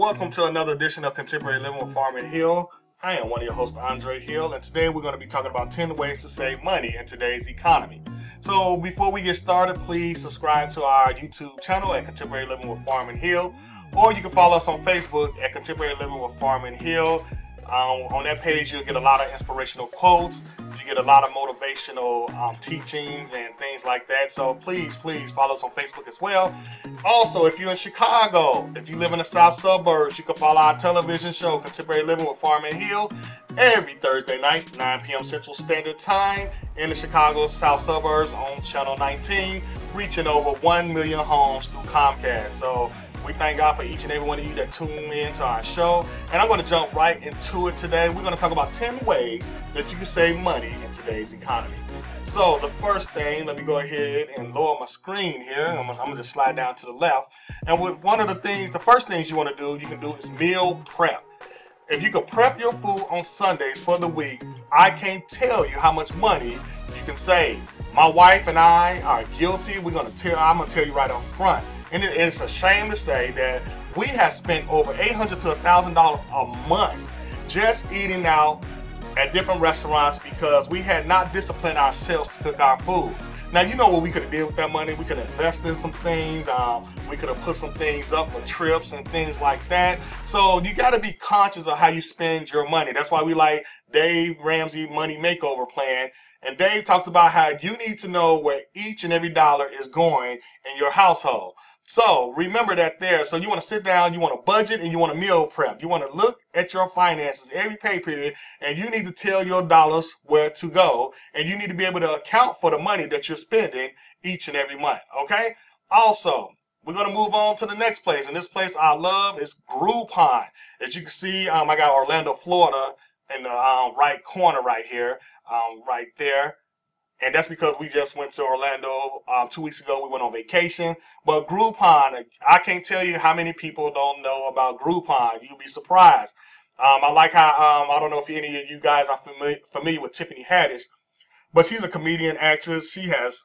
Welcome to another edition of Contemporary Living with Farman Hill. I am one of your hosts, Andre Hill, and today we're going to be talking about 10 ways to save money in today's economy. So before we get started, please subscribe to our YouTube channel at Contemporary Living with Farman Hill, or you can follow us on Facebook at Contemporary Living with Farman Hill. Um, on that page, you'll get a lot of inspirational quotes. Get a lot of motivational um, teachings and things like that. So please, please follow us on Facebook as well. Also, if you're in Chicago, if you live in the south suburbs, you can follow our television show, Contemporary Living with Farman Hill, every Thursday night, 9 p.m. Central Standard Time in the Chicago south suburbs on Channel 19, reaching over 1 million homes through Comcast. So we thank God for each and every one of you that tune in to our show. And I'm going to jump right into it today. We're going to talk about 10 ways that you can save money in today's economy. So the first thing, let me go ahead and lower my screen here. I'm going to just slide down to the left. And with one of the things, the first things you want to do, you can do is meal prep. If you can prep your food on Sundays for the week, I can't tell you how much money you can save. My wife and I are guilty. We're going to tell, I'm going to tell you right up front and it's a shame to say that we have spent over $800 to $1,000 a month just eating out at different restaurants because we had not disciplined ourselves to cook our food. Now, you know what we could have did with that money? We could have invested in some things. Um, we could have put some things up for trips and things like that. So you got to be conscious of how you spend your money. That's why we like Dave Ramsey Money Makeover Plan. And Dave talks about how you need to know where each and every dollar is going in your household. So remember that there. So you want to sit down, you want to budget, and you want to meal prep. You want to look at your finances every pay period, and you need to tell your dollars where to go, and you need to be able to account for the money that you're spending each and every month. Okay. Also, we're gonna move on to the next place, and this place I love is Groupon. As you can see, um, I got Orlando, Florida, in the um, right corner right here, um, right there and that's because we just went to Orlando um, two weeks ago. We went on vacation. But Groupon, I can't tell you how many people don't know about Groupon. You'll be surprised. Um, I like how um, I don't know if any of you guys are familiar, familiar with Tiffany Haddish, but she's a comedian actress. She has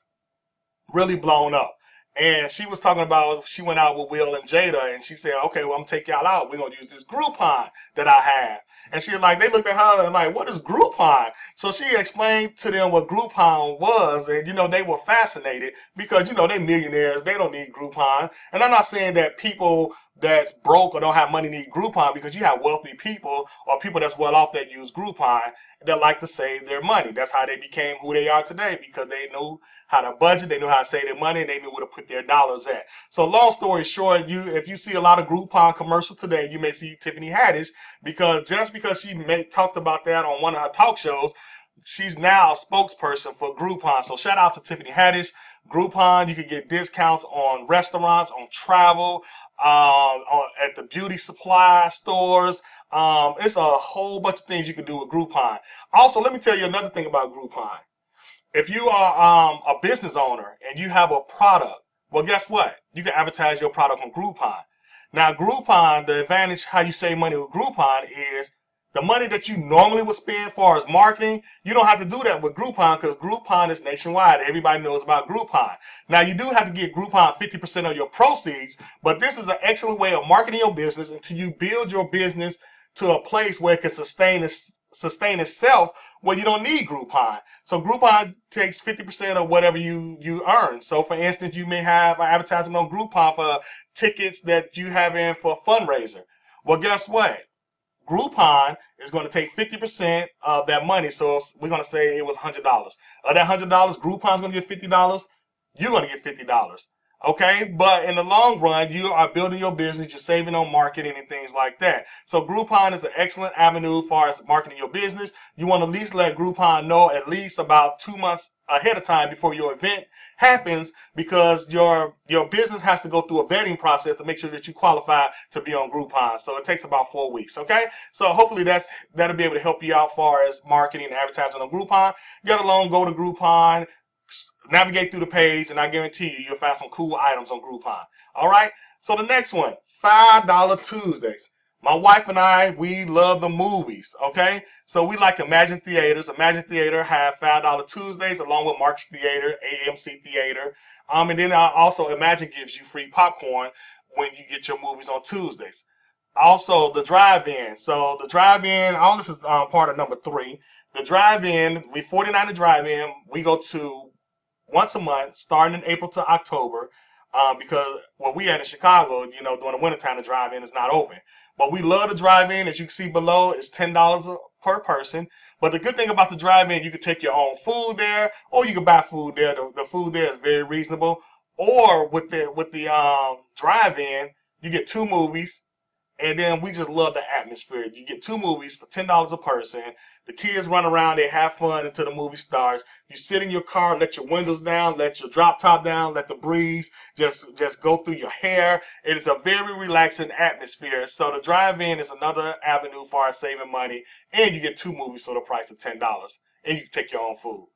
really blown up. And she was talking about she went out with Will and Jada, and she said, "Okay, well, I'm gonna take y'all out. We're gonna use this Groupon that I have." And she like, they looked at her and like, what is Groupon? So she explained to them what Groupon was, and you know, they were fascinated because you know they're millionaires, they don't need Groupon. And I'm not saying that people that's broke or don't have money need Groupon because you have wealthy people or people that's well off that use Groupon that like to save their money. That's how they became who they are today because they knew how to budget, they knew how to save their money, and they knew where to put their dollars at. So long story short, you if you see a lot of Groupon commercials today, you may see Tiffany Haddish because just because she may, talked about that on one of her talk shows, she's now a spokesperson for Groupon. So shout out to Tiffany Haddish. Groupon, you can get discounts on restaurants, on travel, um, at the beauty supply stores. Um, it's a whole bunch of things you can do with Groupon. Also, let me tell you another thing about Groupon. If you are um, a business owner and you have a product, well, guess what? You can advertise your product on Groupon. Now, Groupon, the advantage how you save money with Groupon is the money that you normally would spend for as marketing, you don't have to do that with Groupon because Groupon is nationwide. Everybody knows about Groupon. Now, you do have to get Groupon 50% of your proceeds, but this is an excellent way of marketing your business until you build your business to a place where it can sustain sustain itself where you don't need Groupon. So Groupon takes 50% of whatever you, you earn. So for instance, you may have an advertisement on Groupon for tickets that you have in for a fundraiser. Well, guess what? Groupon is going to take 50% of that money. So we're going to say it was $100. Of that $100, Groupon's going to get $50. You're going to get $50. Okay, but in the long run, you are building your business, you're saving on marketing and things like that. So Groupon is an excellent avenue as far as marketing your business. You want to at least let Groupon know at least about two months ahead of time before your event happens because your your business has to go through a vetting process to make sure that you qualify to be on Groupon. So it takes about four weeks. Okay, so hopefully that's that'll be able to help you out as far as marketing and advertising on Groupon. Get along, go to Groupon, navigate through the page, and I guarantee you, you'll find some cool items on Groupon. All right. So the next one, five dollar Tuesdays. My wife and I, we love the movies. Okay, so we like Emagine Theaters. Emagine Theater have five dollar Tuesdays along with Marcus Theater, AMC Theater. Um, and then uh, also Emagine gives you free popcorn when you get your movies on Tuesdays. Also, the drive-in. So the drive-in, all this is um, part of number three. The drive-in, we 49 the drive-in. We go to once a month, starting in April to October, um, because where we at in Chicago, you know, during the wintertime, the drive-in is not open. But we love the drive-in. As you can see below, it's ten dollars per person. But the good thing about the drive-in, you can take your own food there, or you can buy food there. The, the food there is very reasonable. Or with the with the um, drive-in, you get two movies, and then we just love the atmosphere. You get two movies for ten dollars a person. The kids run around, they have fun until the movie starts. You sit in your car, let your windows down, let your drop top down, let the breeze just just go through your hair. It is a very relaxing atmosphere. So the drive-in is another avenue for saving money, and you get two movies for the price of ten dollars, and you take your own food.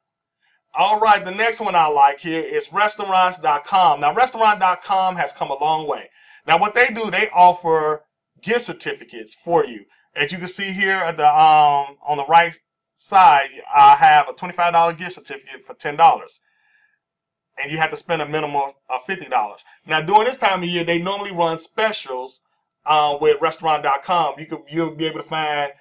All right, the next one I like here is restaurants.com. Now, restaurant.com has come a long way. Now, what they do, they offer gift certificates for you. As you can see here at the um on the right side, I have a $25 gift certificate for $10. And you have to spend a minimum of $50. Now during this time of year, they normally run specials uh, with restaurant.com. You could you'll be able to find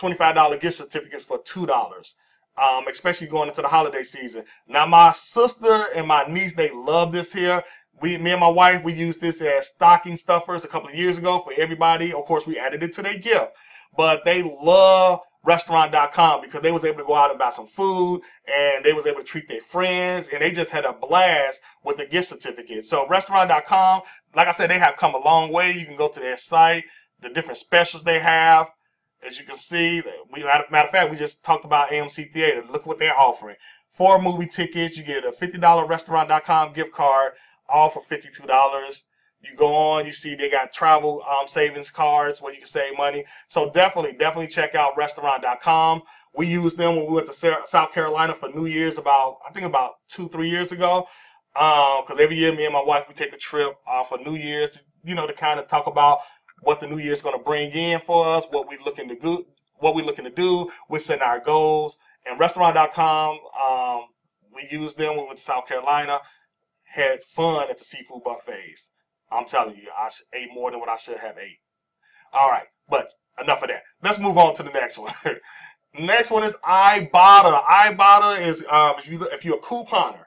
$25 gift certificates for $2. Um, especially going into the holiday season. Now my sister and my niece, they love this here we, me and my wife, we used this as stocking stuffers a couple of years ago for everybody. Of course, we added it to their gift, but they love restaurant.com because they was able to go out and buy some food and they was able to treat their friends and they just had a blast with the gift certificate. So restaurant.com, like I said, they have come a long way. You can go to their site, the different specials they have. As you can see, we matter of fact, we just talked about AMC Theater. Look what they're offering. Four movie tickets, you get a $50 restaurant.com gift card all for $52. You go on, you see they got travel um, savings cards where you can save money. So definitely, definitely check out restaurant.com. We used them when we went to South Carolina for New Year's about, I think about two, three years ago. Because um, every year, me and my wife, we take a trip uh, for New Year's, you know, to kind of talk about what the new year is going to bring in for us, what we're looking to do, what we're looking to do. We're setting our goals. And restaurant.com, um, we use them we went to South Carolina had fun at the seafood buffets. I'm telling you, I ate more than what I should have ate. All right, but enough of that. Let's move on to the next one. next one is Ibotta. Ibotta is um, if you if you're a couponer,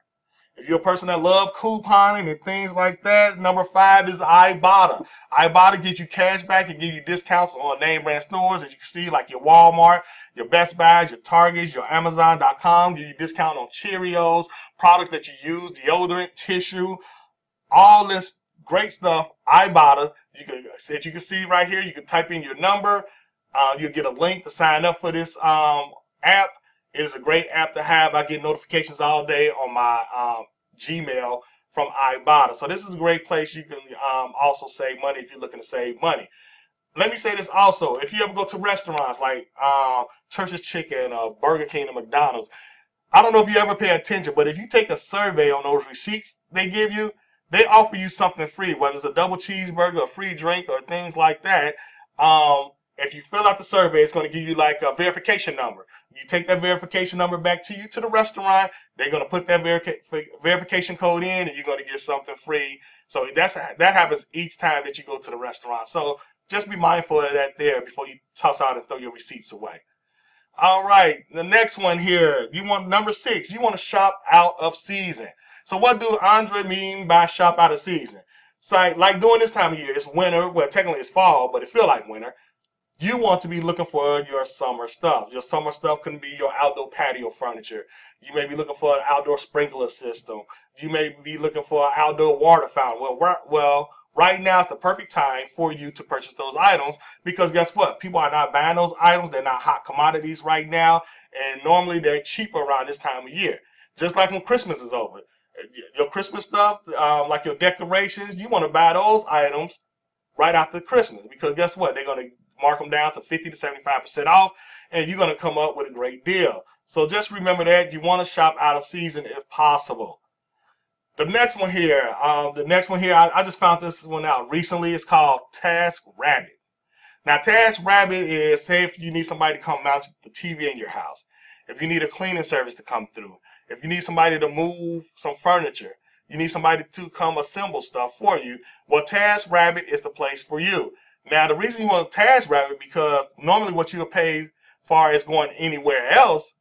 you're a person that love couponing and things like that, number five is Ibotta. Ibotta gives you cash back and give you discounts on name brand stores, as you can see, like your Walmart, your Best Buys, your Targets, your Amazon.com, give you discount on Cheerios, products that you use, deodorant, tissue, all this great stuff. Ibotta. You can, as you can see right here, you can type in your number. Uh, you'll get a link to sign up for this um, app it is a great app to have. I get notifications all day on my um, Gmail from Ibotta. So this is a great place. You can um, also save money if you're looking to save money. Let me say this also. If you ever go to restaurants like uh, Church's Chicken or Burger King or McDonald's, I don't know if you ever pay attention, but if you take a survey on those receipts they give you, they offer you something free, whether it's a double cheeseburger, a free drink, or things like that. Um, if you fill out the survey, it's going to give you like a verification number. You take that verification number back to you to the restaurant. They're going to put that verification code in, and you're going to get something free. So that's that happens each time that you go to the restaurant. So just be mindful of that there before you toss out and throw your receipts away. All right, the next one here. You want number six. You want to shop out of season. So what do Andre mean by shop out of season? It's like, like during this time of year, it's winter. Well, technically it's fall, but it feel like winter you want to be looking for your summer stuff. Your summer stuff can be your outdoor patio furniture. You may be looking for an outdoor sprinkler system. You may be looking for an outdoor water fountain. Well, well, right now is the perfect time for you to purchase those items because guess what? People are not buying those items. They're not hot commodities right now, and normally they're cheaper around this time of year. Just like when Christmas is over, your Christmas stuff, um, like your decorations, you want to buy those items right after Christmas because guess what? They're going to mark them down to 50 to 75% off, and you're going to come up with a great deal. So just remember that you want to shop out of season if possible. The next one here, um, the next one here, I, I, just found this one out recently. It's called Task Rabbit. Now, Task Rabbit is say if you need somebody to come mount the TV in your house, if you need a cleaning service to come through, if you need somebody to move some furniture, you need somebody to come assemble stuff for you. Well, Task Rabbit is the place for you. Now, the reason you want TaskRabbit because normally what you'll pay far as going anywhere else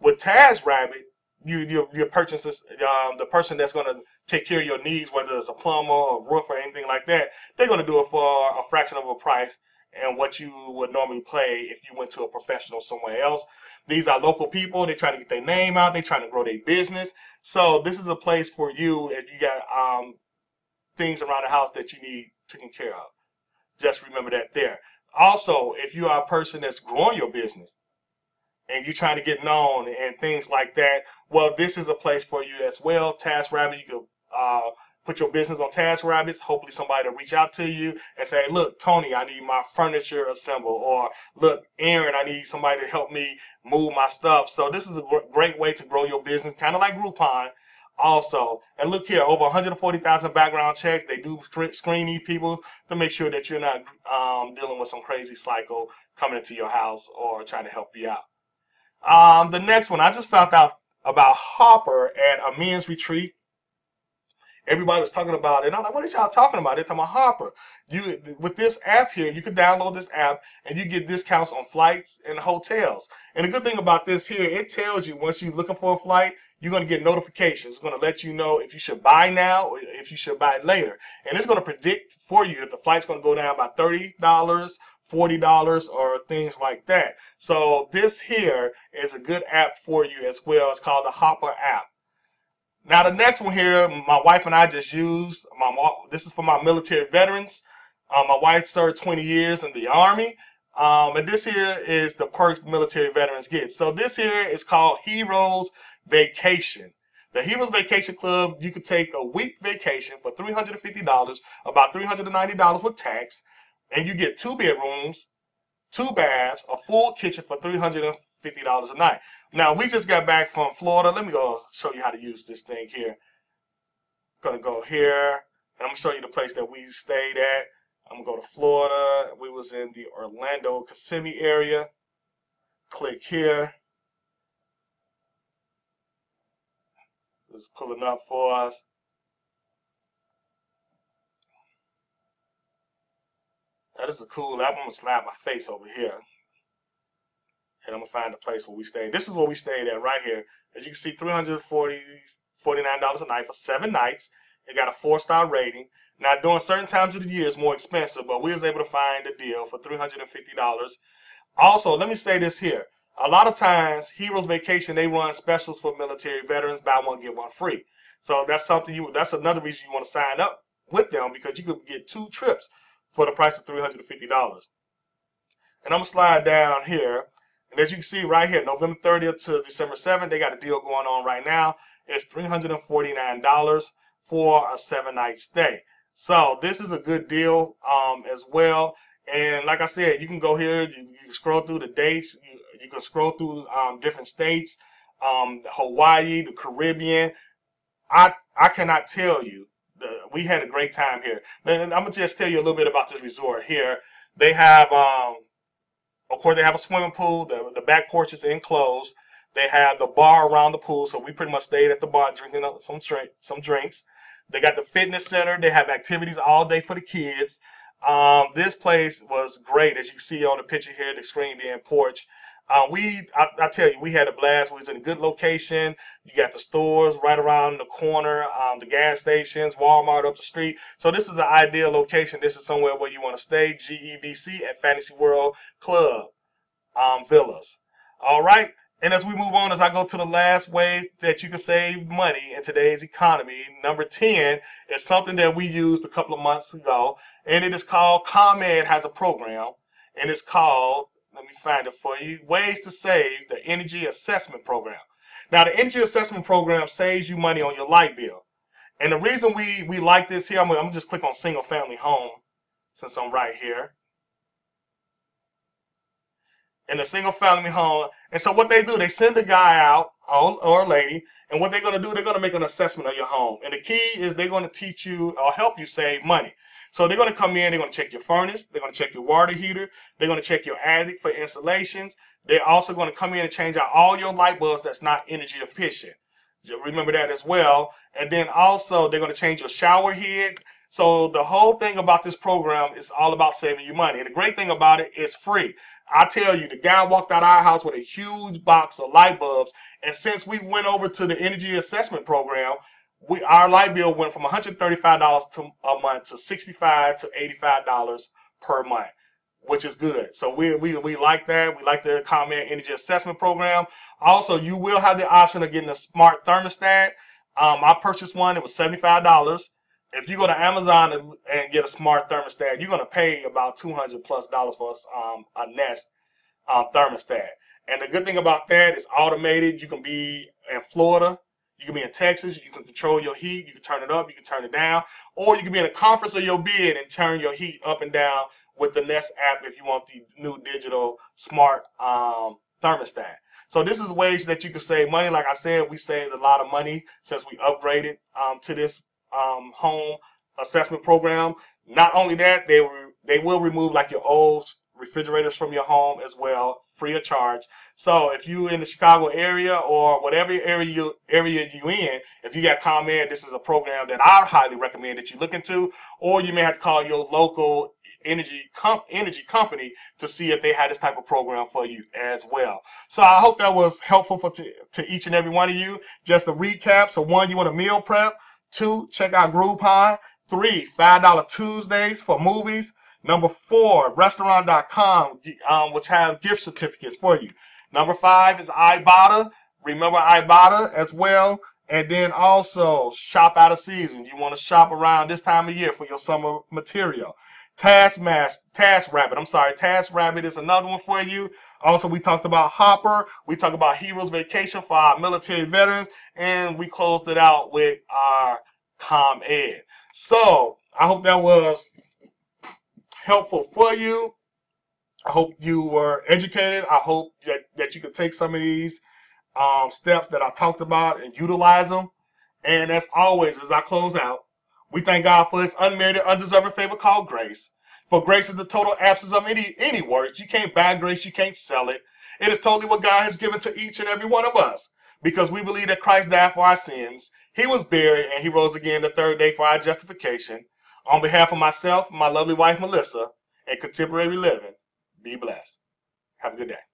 with TaskRabbit, you you you purchase um, the person that's going to take care of your needs, whether it's a plumber or a roof or anything like that. They're going to do it for a fraction of a price and what you would normally pay if you went to a professional somewhere else. These are local people. They're trying to get their name out. They're trying to grow their business. So this is a place for you if you got um, things around the house that you need taken care of. Just remember that there. Also, if you are a person that's growing your business and you're trying to get known and things like that, well, this is a place for you as well. TaskRabbit, you can uh, put your business on TaskRabbits. Hopefully, somebody will reach out to you and say, "Look, Tony, I need my furniture assembled," or "Look, Aaron, I need somebody to help me move my stuff." So this is a great way to grow your business, kind of like Groupon. Also, and look here, over 140,000 background checks. They do screen these people to make sure that you're not um, dealing with some crazy psycho coming into your house or trying to help you out. Um, the next one, I just found out about Hopper at a men's retreat Everybody was talking about it. I'm like, what is y'all talking about? They're talking about Hopper. You with this app here, you can download this app and you get discounts on flights and hotels. And the good thing about this here, it tells you once you're looking for a flight, you're going to get notifications. It's going to let you know if you should buy now or if you should buy later. And it's going to predict for you if the flight's going to go down by $30, $40 or things like that. So this here is a good app for you as well. It's called the Hopper app. Now the next one here, my wife and I just used. My this is for my military veterans. Uh, my wife served 20 years in the army, um, and this here is the perks military veterans get. So this here is called Heroes Vacation. The Heroes Vacation Club, you could take a week vacation for $350, about $390 with tax, and you get two bedrooms, two baths, a full kitchen for $350 a night. Now we just got back from Florida. Let me go show you how to use this thing here. I'm gonna go here, and I'm gonna show you the place that we stayed at. I'm gonna go to Florida. We was in the Orlando Kissimmee area. Click here. It's pulling up for us. That is a cool. I'm gonna slap my face over here and I'm gonna find a place where we stayed. This is where we stayed at right here. As you can see, 340 $49 a night for seven nights. It got a four-star rating. Now, during certain times of the year, it's more expensive, but we was able to find a deal for $350. Also, let me say this here. A lot of times, Heroes Vacation, they run specials for military veterans, buy one, get one free. So that's something you, that's another reason you want to sign up with them because you could get two trips for the price of $350. And I'm going to slide down here and as you can see right here, November 30th to December 7th, they got a deal going on right now. It's $349 for a seven night stay. So this is a good deal um, as well. And like I said, you can go here, you, you scroll through the dates, you, you can scroll through um, different states, um, Hawaii, the Caribbean. I I cannot tell you, the, we had a great time here. And I'm gonna just tell you a little bit about this resort here. They have um, of course, they have a swimming pool. The, the back porch is enclosed. They have the bar around the pool, so we pretty much stayed at the bar drinking some drink, some drinks. They got the fitness center. They have activities all day for the kids. Um, this place was great, as you see on the picture here, the screen being porch. Uh, we, I, I, tell you, we had a blast. We was in a good location. You got the stores right around the corner, um, the gas stations, Walmart up the street. So this is an ideal location. This is somewhere where you want to stay. GEVC at Fantasy World Club um, Villas. All right. And as we move on, as I go to the last way that you can save money in today's economy, number 10 is something that we used a couple of months ago, and it is called ComEd has a program, and it's called find it for you. Ways to save the energy assessment program. Now, the energy assessment program saves you money on your light bill. And the reason we, we like this here, I'm gonna, I'm gonna just click on single family home since I'm right here. In a single family home. And so what they do, they send a guy out or, a lady, and what they're gonna do, they're gonna make an assessment of your home. And the key is they're gonna teach you or help you save money. So they're going to come in, they're going to check your furnace, they're going to check your water heater, they're going to check your attic for installations. They're also going to come in and change out all your light bulbs that's not energy efficient. Remember that as well. And then also they're going to change your shower head. So the whole thing about this program is all about saving you money. And the great thing about it is free. I tell you, the guy walked out our house with a huge box of light bulbs. And since we went over to the energy assessment program, we our light bill went from $135 to a month to 65 to $85 per month, which is good. So we, we, we like that. We like the ComEd Energy Assessment Program. Also, you will have the option of getting a smart thermostat. Um, I purchased one. It was $75. If you go to Amazon and, and get a smart thermostat, you're going to pay about 200 plus dollars for um, a Nest um, thermostat. And the good thing about that is automated. You can be in Florida you can be in Texas, you can control your heat, you can turn it up, you can turn it down, or you can be in a conference of your bed and turn your heat up and down with the Nest app if you want the new digital smart um, thermostat. So this is ways that you can save money. Like I said, we saved a lot of money since we upgraded um, to this um, home assessment program. Not only that, they they will remove like your old refrigerators from your home as well, free of charge. So if you in the Chicago area or whatever area you area you in, if you got ComEd, this is a program that I highly recommend that you look into, or you may have to call your local energy comp energy company to see if they had this type of program for you as well. So I hope that was helpful for to, to each and every one of you. Just a recap. So one, you want a meal prep. Two, check out Groupon. Three, $5 Tuesdays for movies. Number four, restaurant.com, um, which have gift certificates for you. Number five is Ibotta. Remember Ibotta as well. And then also shop out of season. You want to shop around this time of year for your summer material. Taskmaster, TaskRabbit. I'm sorry, TaskRabbit is another one for you. Also, we talked about Hopper. We talked about Heroes Vacation for our military veterans, and we closed it out with our ComEd. So I hope that was helpful for you. I hope you were educated. I hope that, that you could take some of these um, steps that I talked about and utilize them. And as always, as I close out, we thank God for his unmerited, undeserving favor called grace. For grace is the total absence of any, any words. You can't buy grace, you can't sell it. It is totally what God has given to each and every one of us. Because we believe that Christ died for our sins, he was buried, and he rose again the third day for our justification. On behalf of myself, my lovely wife Melissa, and Contemporary Living, be blessed. Have a good day.